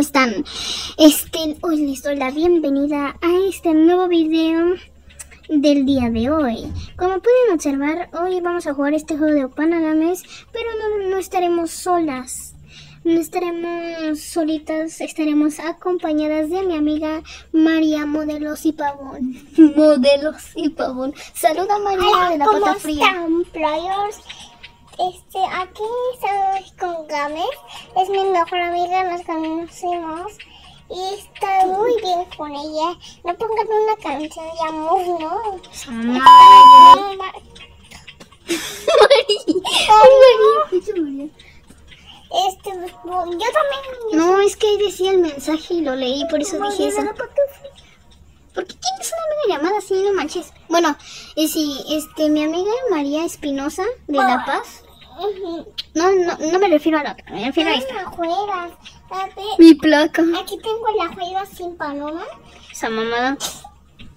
¿cómo están? Este, hoy les doy la bienvenida a este nuevo video del día de hoy. Como pueden observar, hoy vamos a jugar este juego de Opanagames, pero no, no estaremos solas. No estaremos solitas, estaremos acompañadas de mi amiga María Modelos y Pavón. Modelos y Pavón. Saluda María de la ¿Cómo Pata Fría. están, players? Este, aquí estamos con Games. Es mi mejor amiga, nos conocimos. Y está muy bien con ella. No pongan una canción de amor, ¿no? Este, yo también. No, es que ahí decía el mensaje y lo leí, por eso dije eso. Fría. Porque tienes una amiga llamada así, no manches. Bueno, y si este, mi amiga María Espinosa de La Paz. No, no, no me refiero a la otra, me refiero a esta. juegas. Mi placa. Aquí tengo la juega sin paloma. Esa mamada.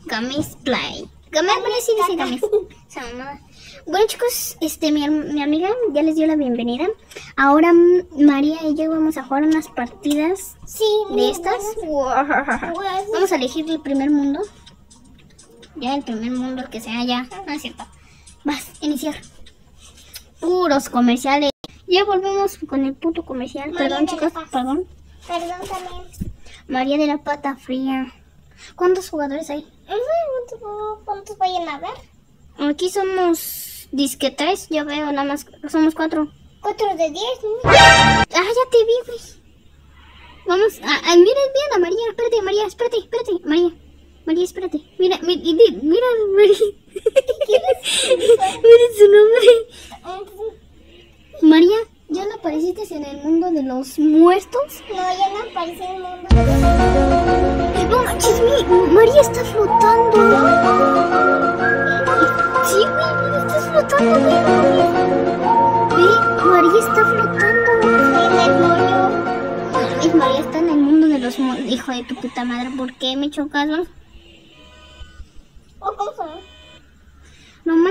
Gamis Play. Gamis Play sí dice Gamis. Esa mamada. Bueno chicos, este mi, mi amiga ya les dio la bienvenida. Ahora María y yo vamos a jugar unas partidas Sí, de estas. Vamos a elegir el primer mundo. Ya el primer mundo, que sea ya. No es cierto. Vas, iniciar. Puros comerciales. Ya volvemos con el puto comercial. María Perdón chicos, perdón. Perdón también. María de la Pata Fría. ¿Cuántos jugadores hay? ¿Cuántos vayan a ver? Aquí somos disque tres. Yo veo nada más. Somos cuatro. Cuatro de diez, ¿no? Ah, ya te vi, güey. Vamos. Ah, ah, mira bien a María. Espérate, María. Espérate, espérate. María. María, espérate. Mira, mi- y di- mira, María. mira su nombre. María, ¿ya no apareciste en el mundo de los muertos? No, ya no aparece el mundo. No manches, mi- María está flotando. Sí, güey, mira, estás flotando, güey. Ve, María está flotando. En. Es María está en el mundo de los muertos. Hijo de tu puta madre, ¿por qué me chocas?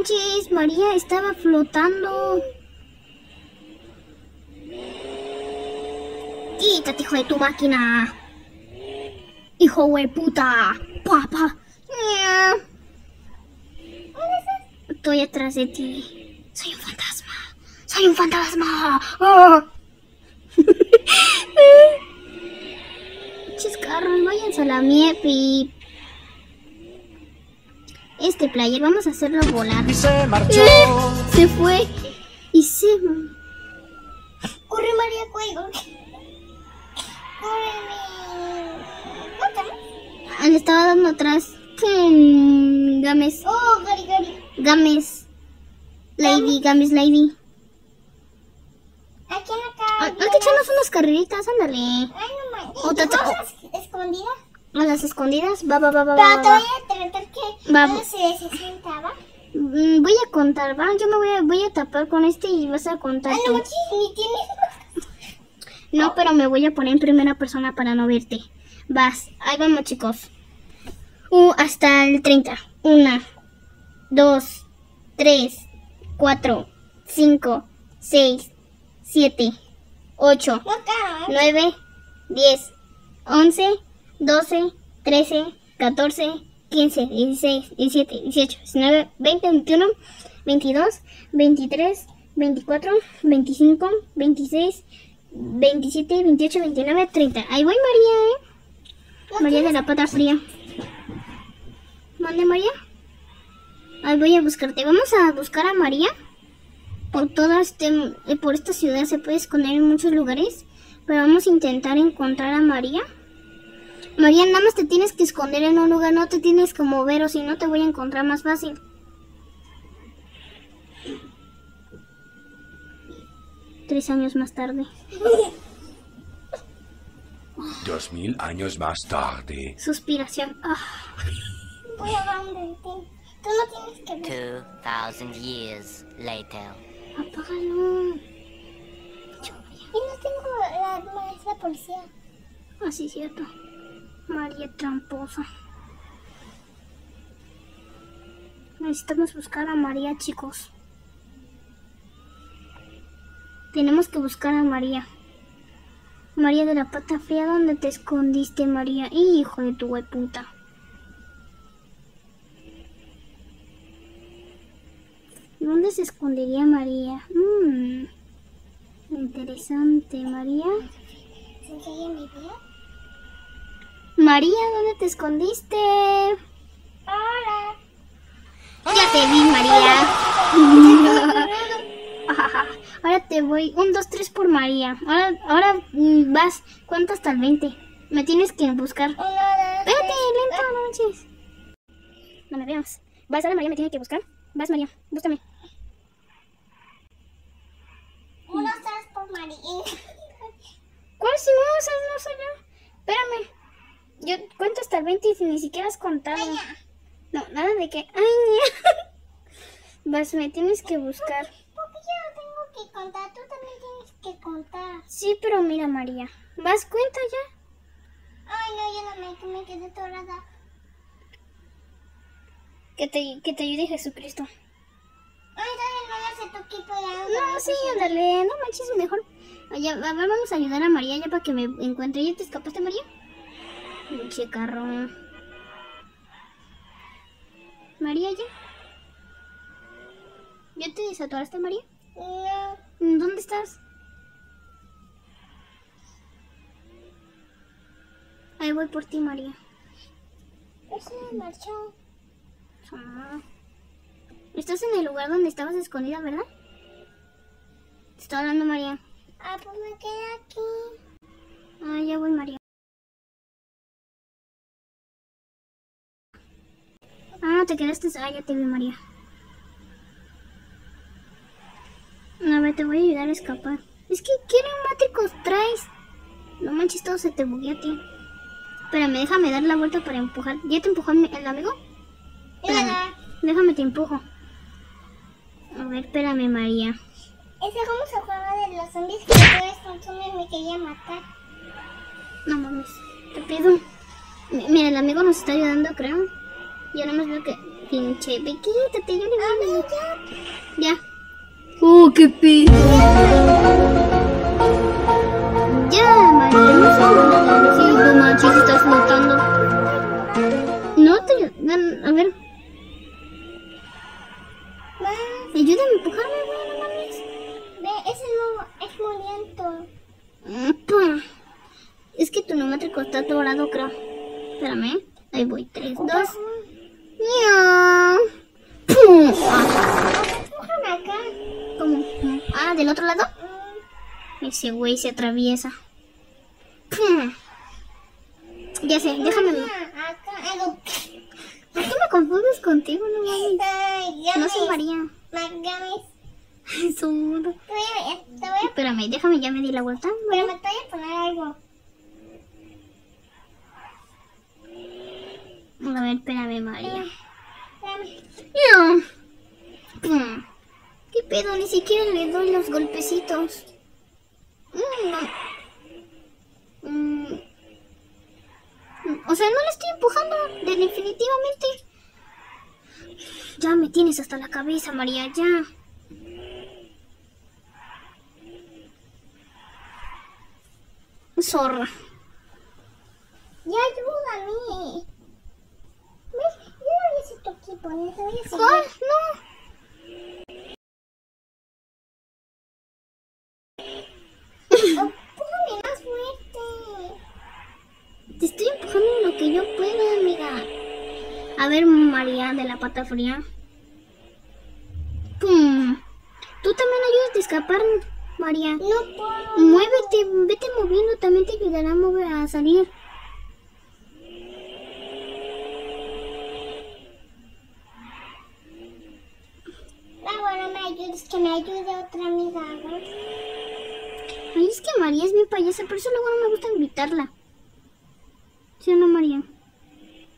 Manches, María estaba flotando. Quítate, hijo de tu máquina. Hijo de puta. Papá. Estoy atrás de ti. Soy un fantasma. Soy un fantasma. ¡Ah! Pinches carros, váyanse a la miepi. Este player, vamos a hacerlo volar. y se marchó. ¡Eh! Se fue. Y se... Corre María Cuello. Corre mi... Ah, Le estaba dando atrás. Hmm, Games. Oh, Gary Gary. Games. Lady, Games Lady. Aquí en la Ah, calle. Hay que echarnos unas carreritas, ándale. Ay, no manches. Otra- otra- ¿Cosas escondidas? A las escondidas. Va, va, va, va, Pero va, te va. voy a tratar que no se sentaba. Mm, Voy a contar, va. Yo me voy a, voy a tapar con este y vas a contar Ay, no tú. manches, ni tienes... No, pero me voy a poner en primera persona para no verte. Vas, ahí vamos chicos. Uh, hasta el 30. Una, dos, tres, cuatro, cinco, seis, siete, ocho, No, cara. 9, 10, 11, 12, 13, 14, 15, 16, 17, 18, 19, 20, 21, 22, 23, 24, 25, 26, 27, 28, 29, 30. Ahí voy María, ¿eh? María de la pata fría. ¿Mande María? Ahí voy a buscarte. Vamos a buscar a María. Por toda este, eh, por esta ciudad se puede esconder en muchos lugares. Pero vamos a intentar encontrar a María. María, nada más te tienes que esconder en un lugar, no te tienes que mover o si no te voy a encontrar más fácil. Tres años más tarde. Dos mil años más tarde. Suspiración. Ah, Voy a. Tú no tienes que ver. 2,000 years later. apágalo. Y no tengo la policía. Así es cierto. María tramposa. Necesitamos buscar a María, chicos. Tenemos que buscar a María. María de la pata fría, ¿dónde te escondiste, María? Hijo de tu hueputa. ¿Dónde se escondería María? Mmm. Interesante, María. ¿Se mi vida? María, ¿dónde te escondiste? Hola. Ya te vi, María. ahora te voy. Un, dos, tres por María. Ahora, ahora mm, vas. ¿Cuánto hasta el 20? Me tienes que buscar. Uno, dos, Espérate, lento, no manches. No me veas. Vas, ahora María me tiene que buscar. Vas, María, búscame. uno, tres por María. ¿Cuál si no? Esa no soy yo. Espérame. Yo cuento hasta el 20 y ni siquiera has contado. No, nada de que. Ay. Vas, me tienes que buscar. Porque yo no tengo que contar, tú también tienes que contar. Sí, pero mira, María. ¿Vas, cuenta ya? Ay, no, yo no me, me quedé atorada. Que te, que te ayude Jesucristo. Ay, dale, no hace tu equipo. No, sí, ándale, no manches, mejor. Ya, a ver, vamos a ayudar a María ya para que me encuentre. ¿Ya te escapaste, María? Pinche carro. María, ¿ya? ¿Ya te desatoraste, María? No. ¿Dónde estás? Ahí voy por ti, María. Ese marchó. Ah. Estás en el lugar donde estabas escondida, ¿verdad? Te está hablando María. Ah, pues me quedé aquí. Ah, ya voy, María. Te quedaste. Ah, ya te vi, María. A ver, te voy a ayudar a escapar. Es que, ¿qué neumáticos traes? No manches, todo se te buguea a ti. Espérame, déjame dar la vuelta para empujar. ¿Ya te empujó el amigo? Espérame, déjame te empujo. A ver, espérame, María. ese cómo se juega de los zombies que tú eres con zombies me quería matar. No mames, te pido. Mi- Mira, el amigo nos está ayudando, creo. Ya no más veo que. Pinche, ve, quítate, yo le voy a Ya. ¡Oh, qué pedo! Ya, María, no sé. Sí, no manches, estás flotando. No te. A ver, ayúdame a empujarme, güey, no mames. ve, ese no es muy lento. Es que tu neumático está dorado, creo. Espérame. Ahí voy. Tres, dos. ¡Miau! ¡Pum! Ah, Empújame acá. ¿Cómo? Ah, ¿del otro lado? Ese güey se atraviesa. ¡Pum! Ya sé, déjame. ¿Por qué me confundes contigo? No mames. No. Magames. Zurdo. Te voy a, te voy a, Espérame, déjame, ya me di la vuelta. pero me voy a poner algo. A ver, espérame, María. No. ¿Qué pedo? Ni siquiera le doy los golpecitos. No. Mm. O sea, no le estoy empujando, de- definitivamente. Ya me tienes hasta la cabeza, María, ya. Zorra. Ya ayúdame. ¿Ves? Yo no. Empújame más fuerte. Te estoy empujando lo que yo pueda, amiga. A ver, María de la pata fría. ¡Pum! Tú también ayudas a escapar, María. No puedo. Muévete, vete moviendo, también te ayudará a, mover, a salir. Ah, bueno, me ayudes, que me ayude otra amiga, ¿no? Ay, es que María es mi payasa, por eso luego no me gusta invitarla. ¿Sí o no, María?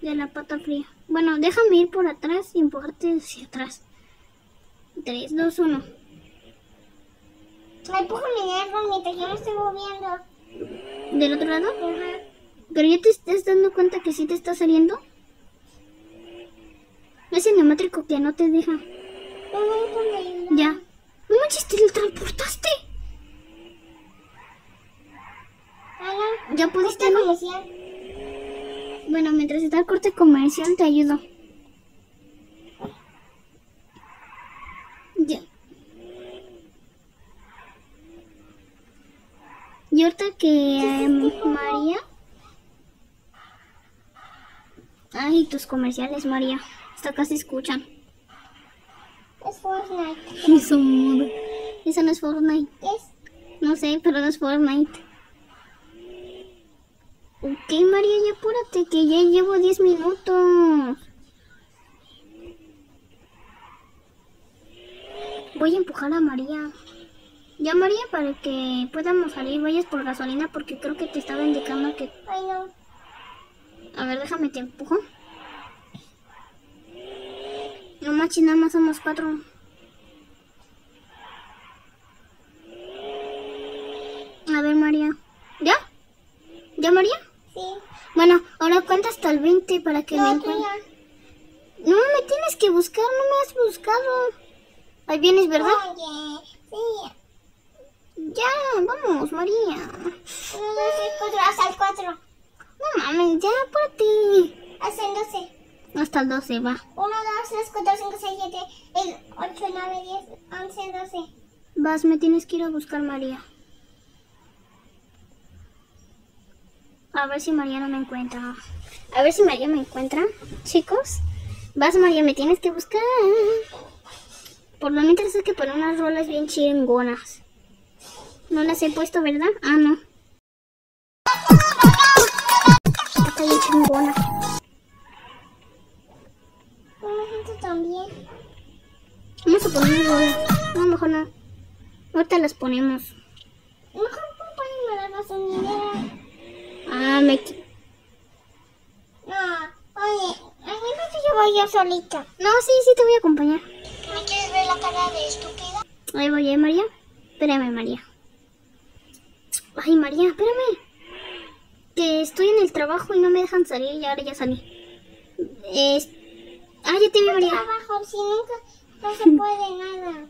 De la pata fría. Bueno, déjame ir por atrás y empujarte hacia atrás. 3, 2, 1. Me empújame algo mientras yo me estoy moviendo. ¿Del otro lado? Ajá. ¿Pero ya te estás dando cuenta que sí te está saliendo? Ese neumático que no te deja. Ya. No manches, te lo transportaste. ¿Ya pudiste, no? comercial. Bueno, mientras está el corte comercial te ayudo. Ya. Y ahorita que eh, María. Ay, tus comerciales, María. Hasta casi escuchan. Fortnite. Eso, eso no es Fortnite. ¿Qué es? No sé, pero no es Fortnite. Ok, María, ya apúrate, que ya llevo 10 minutos. Voy a empujar a María. Ya, María, para que podamos salir, vayas por gasolina, porque creo que te estaba indicando que... Ay, no. A ver, déjame, te empujo. No manches, nada más somos cuatro. A ver, María. ¿Ya? ¿Ya, María? Sí. Bueno, ahora cuenta 20 para que me No, encuentre. No me tienes que buscar, no me has buscado. Ahí vienes, ¿verdad? Oye, sí. Ya, vamos, María. Tres, cuatro, hasta el cuatro. No mames, ya, apúrate. Hasta el doce. Hasta el 12, va. Uno, dos, tres, cuatro, cinco, seis, siete, el ocho, nueve, diez, once, doce. Vas, me tienes que ir a buscar, María. A ver si María no me encuentra. A ver si María me encuentra. Chicos, vas, María, me tienes que buscar. Por lo mientras hay que poner unas rolas bien chingonas. No las he puesto, ¿verdad? Ah, no. Está bien chingona. Bien. Vamos a poner rolas. No, mejor no. Ahorita las ponemos. Mejor ponme la gasolinera. Ah, me... oye, a mí no llevo yo solita. No, sí, sí, te voy a acompañar. ¿Me quieres ver la cara de estúpida? Ahí voy, ¿eh, María? Espérame, María. Ay, María, espérame. Que estoy en el trabajo y no me dejan salir y ahora ya salí. Es... Ah, ya te vi, María. Trabajo, si nunca, no se puede nada.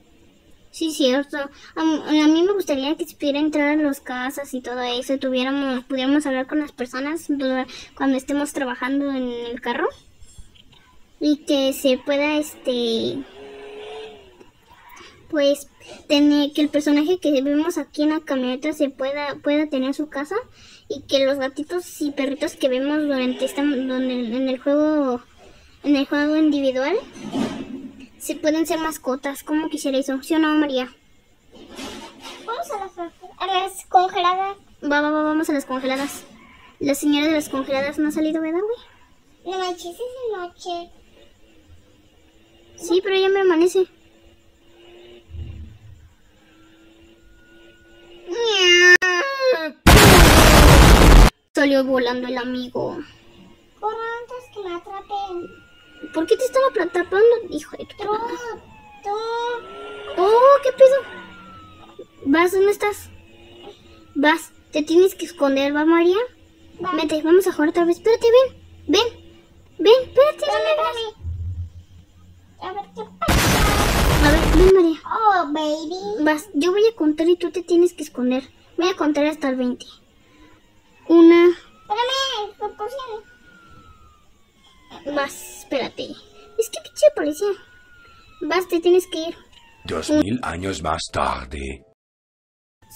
Sí, cierto. A, a mí me gustaría que se pudiera entrar a las casas y todo eso, tuviéramos, pudiéramos hablar con las personas cuando estemos trabajando en el carro. Y que se pueda, este, pues, tener, que el personaje que vemos aquí en la camioneta se pueda, pueda tener su casa y que los gatitos y perritos que vemos durante esta, donde, en el juego, en el juego individual, se pueden ser mascotas. ¿Cómo quisiera eso? ¿Sí o no, María? Vamos a las, a las congeladas. Va, va, va, vamos a las congeladas. La señora de las congeladas no ha salido, ¿verdad, güey? No manches, es de noche. Sí, pero ya me amanece. Salió volando el amigo. Corro antes que me atrapen. ¿Por qué te están atrapando? Hijo de tu. Oh, ¿qué pedo? ¿Vas? ¿Dónde estás? Vas. Te tienes que esconder, ¿va, María? Va. Vente, vamos a jugar otra vez. Espérate, ven. Ven. Ven, espérate. Espérame. A ver qué pasa. A ver, ven, María. Oh, baby. Vas, yo voy a contar y tú te tienes que esconder. Voy a contar hasta el 20. Una, Espérame, proporción. Vas, espérate. Es que pinche policía. Vas, te tienes que ir. Dos mil años más tarde.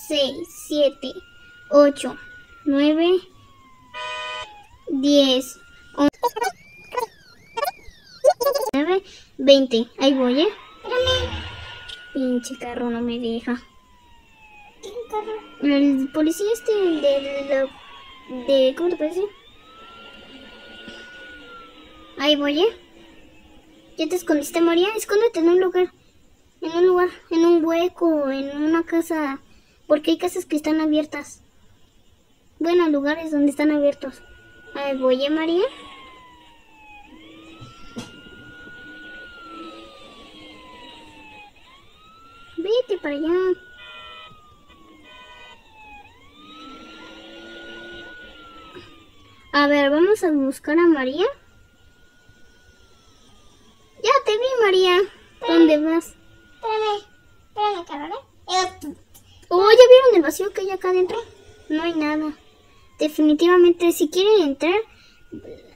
6, 7, 8, 9, 10, 11, 9, 20. Ahí voy, ¿eh? Espérame. Pinche carro no me deja. ¿Qué carro? El policía este de la... De, ¿Cómo te parece? Ahí voy, ¿eh? ¿Ya te escondiste, María? Escóndete en un lugar. En un lugar, en un hueco, en una casa. Porque hay casas que están abiertas. Bueno, lugares donde están abiertos. Ahí voy, ¿eh, María? Vete para allá. A ver, vamos a buscar a María. Ya te vi, María. ¿Dónde vas? Espérame. Espérame, cabrón. Eh, Oh, ¿ya vieron el vacío que hay acá adentro? No hay nada. Definitivamente si quieren entrar,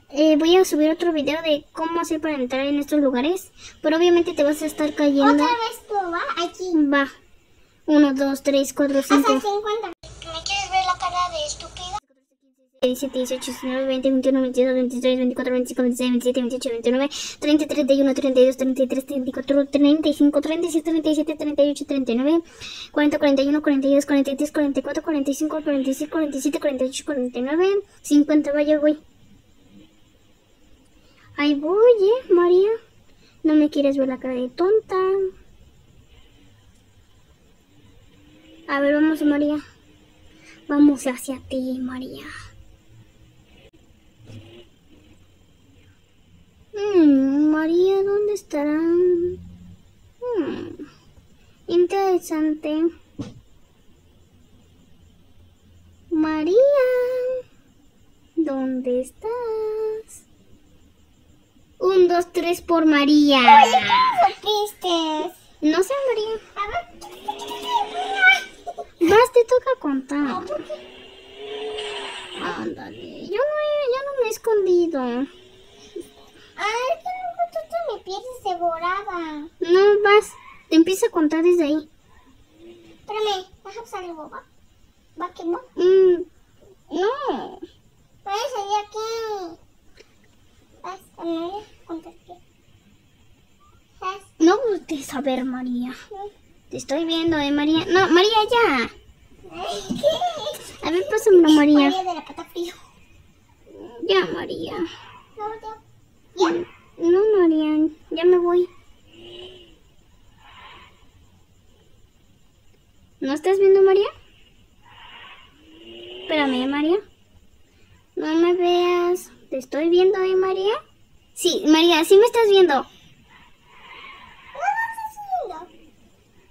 eh, voy a subir otro video de cómo hacer para entrar en estos lugares. Pero obviamente te vas a estar cayendo. Otra vez tú, ¿va? Aquí. Va. 1, 2, 3, 4, Hasta 5. el 50. 17, 18, 19, 20, 21, 22, 23, 24, 25, 26, 27, 28, 29, 30, 31, 32, 33, 34, 35, 36, 37, 38, 39, 40, 41, 42, 43, 44, 45, 46, 47, 48, 49, 50. Vaya, voy. Ahí voy, eh, María. No me quieres ver la cara de tonta. A ver, vamos, María. Vamos hacia ti, María. Hmm, María, ¿dónde estarán? Hmm, interesante. María, ¿dónde estás? Un, dos, tres por María. Supiste. No sé, María. Más te toca contar. Ándale. Yo no, ya no me he escondido. Ay, es que luego tú te me pierdes de volada. No vas. Te empieza a contar desde ahí. Espérame, déjame salir, boba. Va que va. Mm, no. Puedes salir aquí. Vas, a ver, contesté. Vas. No a ver, María. Te estoy viendo, eh, María. No, María, ya. Ay, ¿qué? A ver, pásamelo, María. María de la pata frío. Ya, María. No, no. Ya. No, María. Ya me voy. ¿No estás viendo, María? Espérame, ¿eh, María. No me veas. ¿Te estoy viendo, eh, María? Sí, María, sí me estás viendo. No, no estás viendo.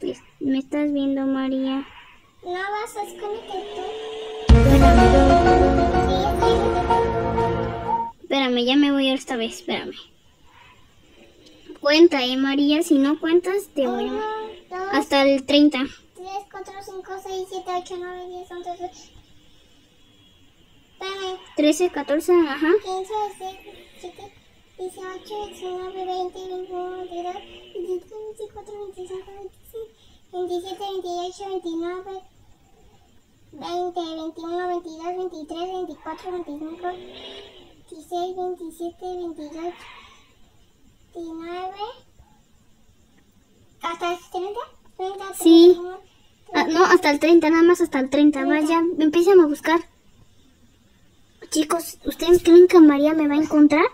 Pues, me estás viendo, María. No vas a esconderte tú. Espérame, ya me voy esta vez, espérame. Cuenta, eh, María. Si no cuentas, te voy Uno, a... dos, Hasta el 30. 3, 4, 5, 6, 7, 8, 9, 10, 11, 12. Espérame. 13, 14, ajá. 15, 16, 17, 18, 19, 20, 21, 22, 23, 24, 25, 26, 27, 28, 29, 20, 21, 22, 23, 24, 25, 26, 27, 28, 29, hasta el 30, 30, Sí. 31, Ah, no, hasta el 30, nada más hasta el 30. Vaya, empiezan a buscar. Chicos, ¿ustedes creen que María me va a encontrar?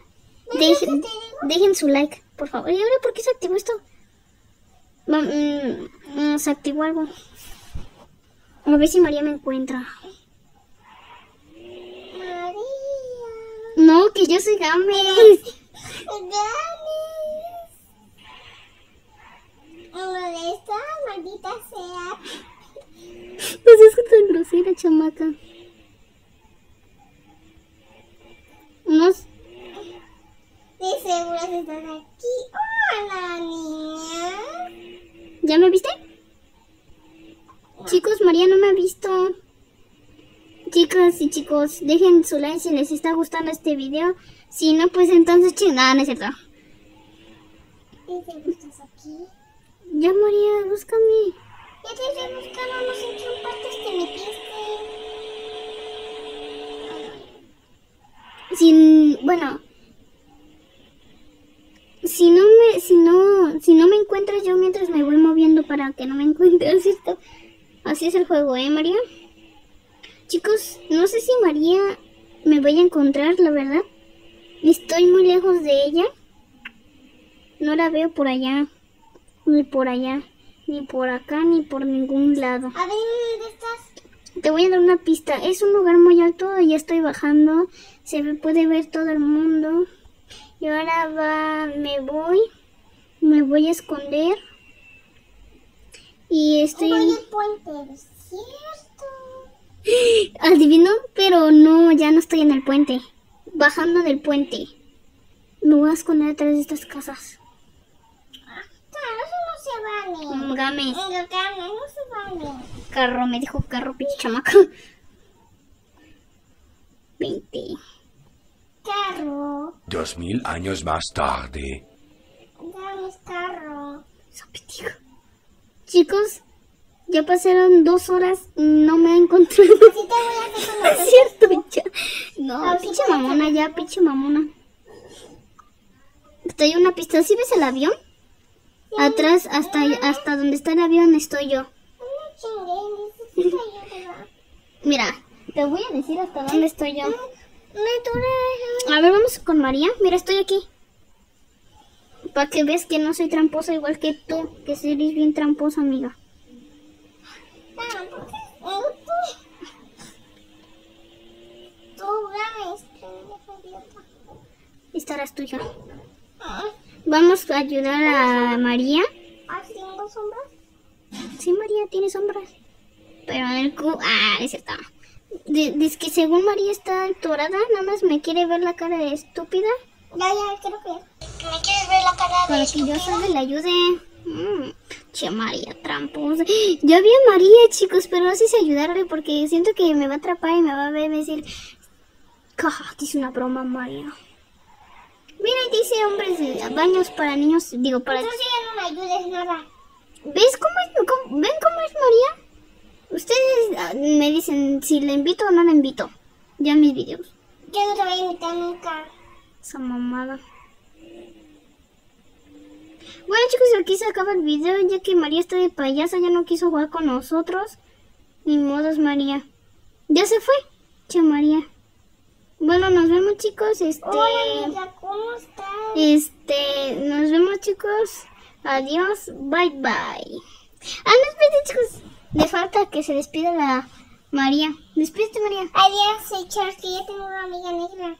Dejen, dejen su like, por favor. ¿Y ahora por qué se activó esto? Mm, mm, se activó algo. A ver si María me encuentra. María. No, que yo soy Games. Ganes. ¿Dónde está, maldita sea? No seas tan grosera, chamaca. Unos... De seguro si estás aquí. Hola, niña. ¿Ya me viste? Chicos, María no me ha visto. Chicos, dejen su like si les está gustando este video. Si no, pues entonces chingada, no es cierto. Estás aquí. Ya, María, búscame. Ya te estoy buscando, no sé en qué partes te metiste. Si, bueno, si no me, si no, si no me encuentras yo mientras me voy moviendo para que no me encuentres, ¿cierto? Así es el juego, ¿eh, María? Chicos, no sé si María me vaya a encontrar, la verdad. Estoy muy lejos de ella. No la veo por allá, ni por allá, ni por acá, ni por ningún lado. A ver, ¿dónde estás? Te voy a dar una pista. Es un lugar muy alto y ya estoy bajando. Se puede ver todo el mundo. Y ahora va, me voy. Me voy a esconder. Y estoy... Voy al puente. Adivino, pero no, ya no estoy en el puente. Bajando del puente. Me voy a esconder detrás de estas casas. Claro, eso no se vale. Games. Venga, Games, no se vale. Carro, me dijo carro, pinche chamaca. 20. Carro. Dos mil años más tarde. Dame carro. Chicos, ya pasaron dos horas y no me ha encontrado. Sí te voy a hacer con cierto, ya. No, pinche mamona, ya, pinche mamona. Estoy en una pista. ¿Sí ves el avión? Atrás, hasta, hasta donde está el avión, estoy yo. Mira, te voy a decir hasta dónde estoy yo. A ver, vamos con María. Mira, estoy aquí. Para que veas que no soy tramposa igual que tú, que eres bien tramposa, amiga. Ah, ¿por qué? Eh, Tú, dame este idiota. Estarás tú ya. Ah, Vamos a ayudar a María. ¿ah, tengo sombras? Sí, María tiene sombras. Pero en el cu... Ah, es cierto. De- Dice que según María está atorada, nada más me quiere ver la cara de estúpida Ya, ya, creo que. ¿Me quieres ver la cara para de que yo estúpida? solo le ayude. Mm, che, María, tramposa. Ya vi a María, chicos, pero no sé si ayudarle porque siento que me va a atrapar y me va a ver decir... Caja, te hice una broma, María. Mira, dice hombres de baños para niños, digo, para... Sí ya no me ayudes nada. ¿Ves cómo es, cómo- ¿Ven cómo es María? Ustedes ah, me dicen si le invito o no le invito. Ya en mis videos. Yo no te voy a invitar nunca. Esa mamada. Bueno chicos, aquí se acaba el video ya que María está de payasa, ya no quiso jugar con nosotros. Ni modos María. Ya se fue. Che María. Bueno, nos vemos chicos. Este. Hola, amiga, ¿cómo estás? Este. Nos vemos chicos. Adiós. Bye bye. Ah, no, espérate chicos. Le falta que se despida la María. Despídete María. Adiós, soy Charles, que ya tengo una amiga negra.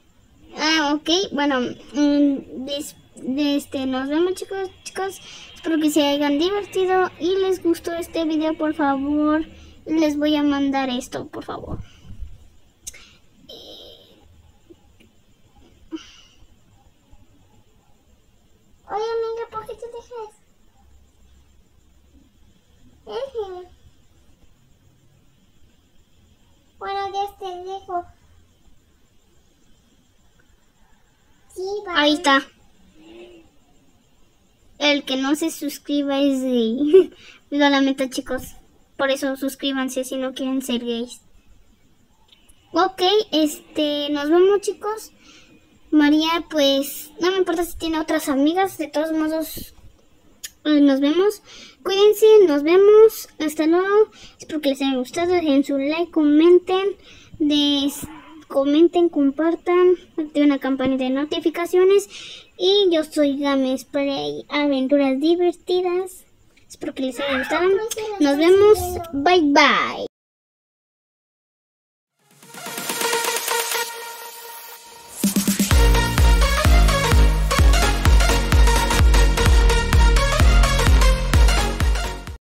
Ah, ok. Bueno, mm, de este, nos vemos chicos, chicos. Espero que se hayan divertido y les gustó este video, por favor. Les voy a mandar esto, por favor. Oye, amiga, ¿por qué te dejas? Bueno, ya te dejo. Ahí está. El que no se suscriba es gay. Lo lamento, chicos. Por eso suscríbanse si no quieren ser gays. Ok, este, nos vemos, chicos. María, pues, no me importa si tiene otras amigas. De todos modos, eh, nos vemos. Cuídense, nos vemos. Hasta luego. Espero que les haya gustado. Dejen su like, comenten. Comenten, compartan, activen la campanita de notificaciones. Y yo soy Game Spray, aventuras divertidas. Espero que les haya gustado. Nos vemos. Bye bye.